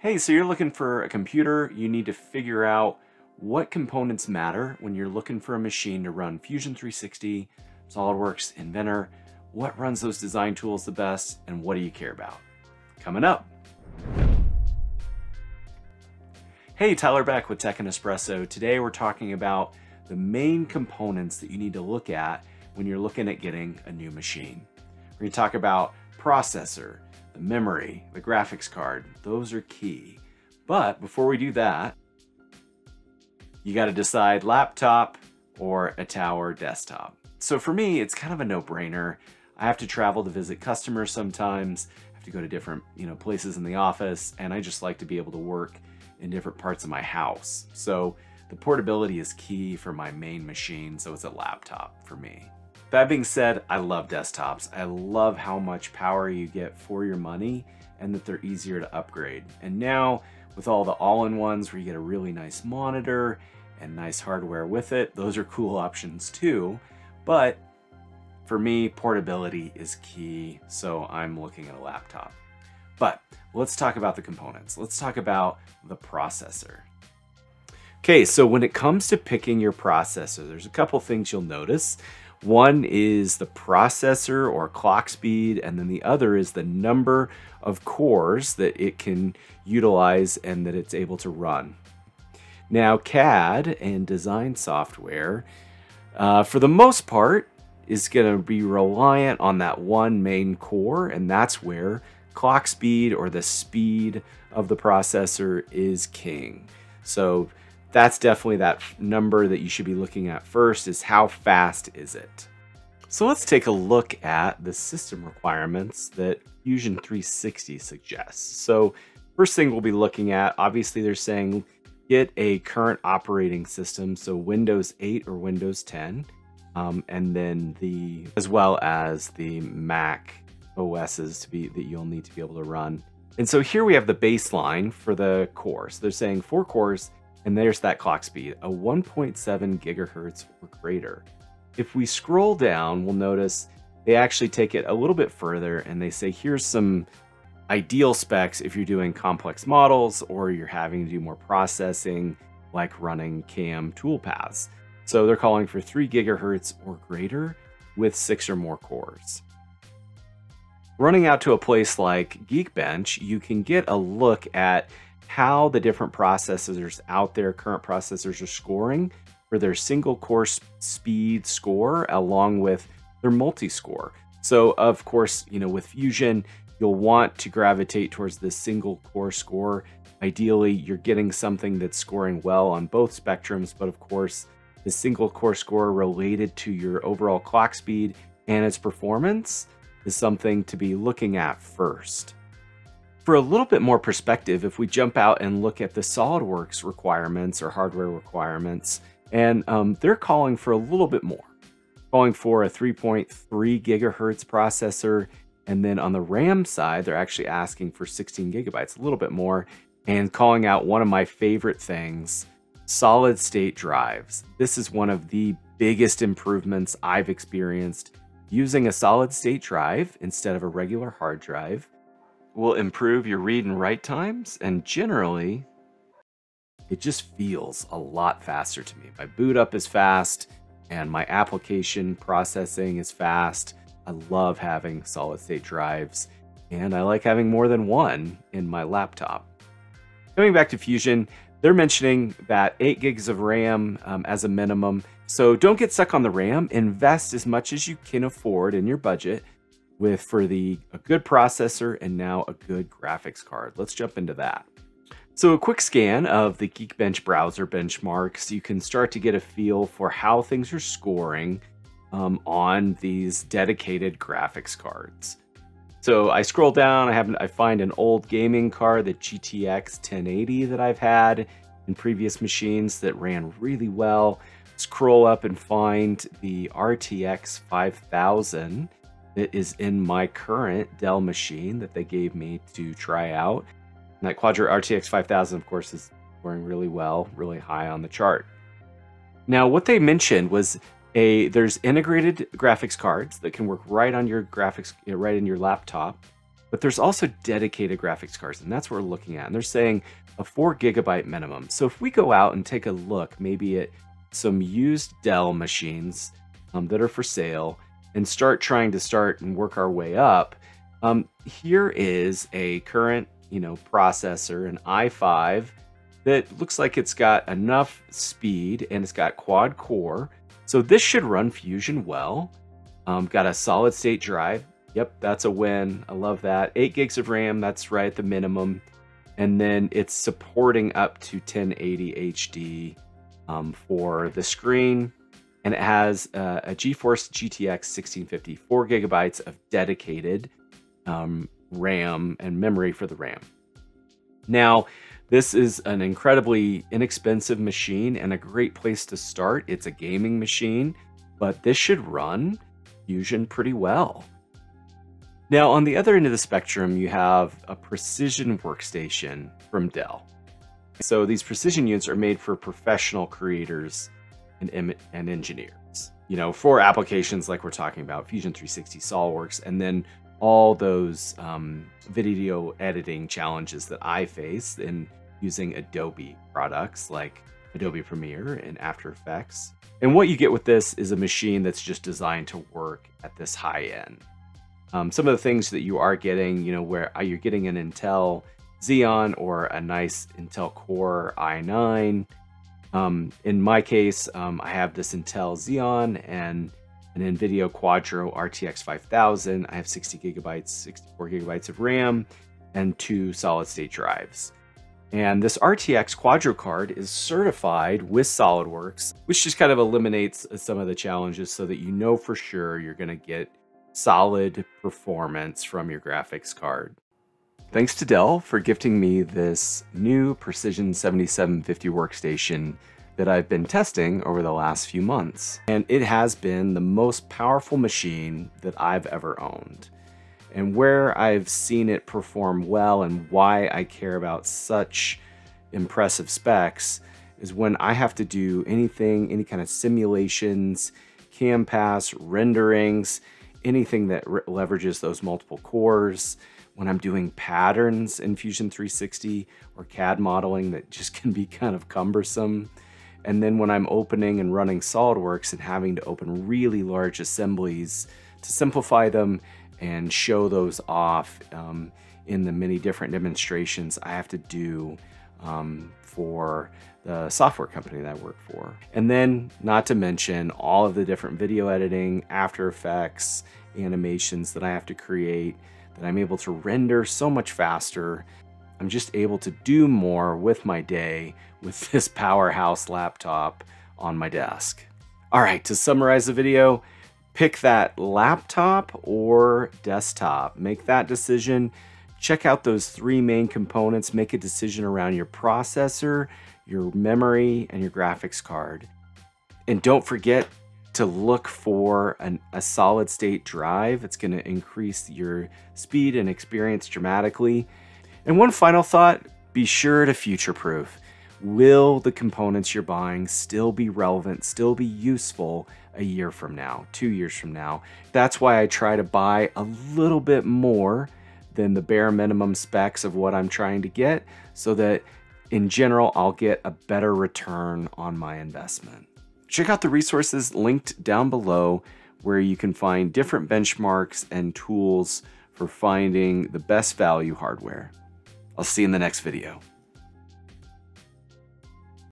Hey, so you're looking for a computer, you need to figure out what components matter when you're looking for a machine to run Fusion 360, SolidWorks, Inventor, what runs those design tools the best, and what do you care about? Coming up. Hey, Tyler Beck with Tech and Espresso. Today we're talking about the main components that you need to look at when you're looking at getting a new machine. We're going to talk about processor, the memory, the graphics card, those are key. But before we do that, you got to decide laptop or a tower desktop. So for me, it's kind of a no-brainer. I have to travel to visit customers sometimes, I have to go to different, you know, places in the office, and I just like to be able to work in different parts of my house. So the portability is key for my main machine, so it's a laptop for me. That being said, I love desktops. I love how much power you get for your money and that they're easier to upgrade. And now with all the all-in-ones where you get a really nice monitor and nice hardware with it, those are cool options too. But for me, portability is key, so I'm looking at a laptop. But let's talk about the components. Let's talk about the processor. Okay, so when it comes to picking your processor, there's a couple things you'll notice. One is the processor or clock speed, and then the other is the number of cores that it can utilize and that it's able to run. Now, CAD and design software, uh, for the most part, is going to be reliant on that one main core, and that's where clock speed or the speed of the processor is king. So that's definitely that number that you should be looking at first is how fast is it? So let's take a look at the system requirements that Fusion 360 suggests. So first thing we'll be looking at, obviously they're saying get a current operating system, so Windows 8 or Windows 10, um, and then the as well as the Mac OSs to be that you'll need to be able to run. And so here we have the baseline for the core. So they're saying four cores and there's that clock speed, a 1.7 gigahertz or greater. If we scroll down, we'll notice they actually take it a little bit further and they say here's some ideal specs if you're doing complex models or you're having to do more processing like running CAM toolpaths. So they're calling for 3 gigahertz or greater with 6 or more cores. Running out to a place like Geekbench, you can get a look at how the different processors out there, current processors are scoring for their single core speed score along with their multi-score. So of course, you know, with Fusion, you'll want to gravitate towards the single core score. Ideally, you're getting something that's scoring well on both spectrums, but of course, the single core score related to your overall clock speed and its performance is something to be looking at first. For a little bit more perspective, if we jump out and look at the SolidWorks requirements or hardware requirements, and um, they're calling for a little bit more, calling for a 3.3 gigahertz processor, and then on the RAM side, they're actually asking for 16 gigabytes, a little bit more, and calling out one of my favorite things, solid state drives. This is one of the biggest improvements I've experienced using a solid state drive instead of a regular hard drive will improve your read and write times, and generally, it just feels a lot faster to me. My boot up is fast, and my application processing is fast. I love having solid state drives, and I like having more than one in my laptop. Coming back to Fusion, they're mentioning that 8 gigs of RAM um, as a minimum. So don't get stuck on the RAM. Invest as much as you can afford in your budget with for the a good processor and now a good graphics card. Let's jump into that. So a quick scan of the Geekbench browser benchmarks, you can start to get a feel for how things are scoring um, on these dedicated graphics cards. So I scroll down, I have I find an old gaming card, the GTX 1080 that I've had in previous machines that ran really well. Scroll up and find the RTX 5000 that is in my current Dell machine that they gave me to try out. And that Quadro RTX 5000, of course, is scoring really well, really high on the chart. Now, what they mentioned was a there's integrated graphics cards that can work right on your graphics, right in your laptop. But there's also dedicated graphics cards, and that's what we're looking at. And they're saying a four gigabyte minimum. So if we go out and take a look, maybe at some used Dell machines um, that are for sale, and start trying to start and work our way up, um, here is a current, you know, processor, an i5 that looks like it's got enough speed and it's got quad core. So this should run Fusion well. Um, got a solid state drive. Yep, that's a win. I love that. 8 gigs of RAM, that's right at the minimum. And then it's supporting up to 1080 HD um, for the screen. And it has uh, a GeForce GTX 1650, 4 gigabytes of dedicated um, RAM and memory for the RAM. Now, this is an incredibly inexpensive machine and a great place to start. It's a gaming machine, but this should run Fusion pretty well. Now, on the other end of the spectrum, you have a precision workstation from Dell. So these precision units are made for professional creators and, and engineers, you know, for applications like we're talking about, Fusion 360, SOLIDWORKS, and then all those um, video editing challenges that I face in using Adobe products like Adobe Premiere and After Effects. And what you get with this is a machine that's just designed to work at this high end. Um, some of the things that you are getting, you know, where uh, you're getting an Intel Xeon or a nice Intel Core i9. Um, in my case, um, I have this Intel Xeon and an NVIDIA Quadro RTX 5000. I have 60 gigabytes, 64 gigabytes of RAM, and two solid state drives. And this RTX Quadro card is certified with SolidWorks, which just kind of eliminates some of the challenges so that you know for sure you're going to get solid performance from your graphics card. Thanks to Dell for gifting me this new Precision 7750 workstation that I've been testing over the last few months. And it has been the most powerful machine that I've ever owned. And where I've seen it perform well and why I care about such impressive specs is when I have to do anything, any kind of simulations, CAM pass, renderings, anything that leverages those multiple cores, when I'm doing patterns in Fusion 360 or CAD modeling that just can be kind of cumbersome. And then when I'm opening and running SOLIDWORKS and having to open really large assemblies to simplify them and show those off um, in the many different demonstrations I have to do um, for the software company that I work for. And then not to mention all of the different video editing, After Effects, animations that I have to create that I'm able to render so much faster. I'm just able to do more with my day with this powerhouse laptop on my desk. All right, to summarize the video, pick that laptop or desktop. Make that decision. Check out those three main components. Make a decision around your processor, your memory, and your graphics card. And don't forget to look for an, a solid state drive. It's going to increase your speed and experience dramatically. And one final thought, be sure to future proof. Will the components you're buying still be relevant, still be useful a year from now, two years from now? That's why I try to buy a little bit more than the bare minimum specs of what I'm trying to get so that in general, I'll get a better return on my investment. Check out the resources linked down below where you can find different benchmarks and tools for finding the best value hardware. I'll see you in the next video.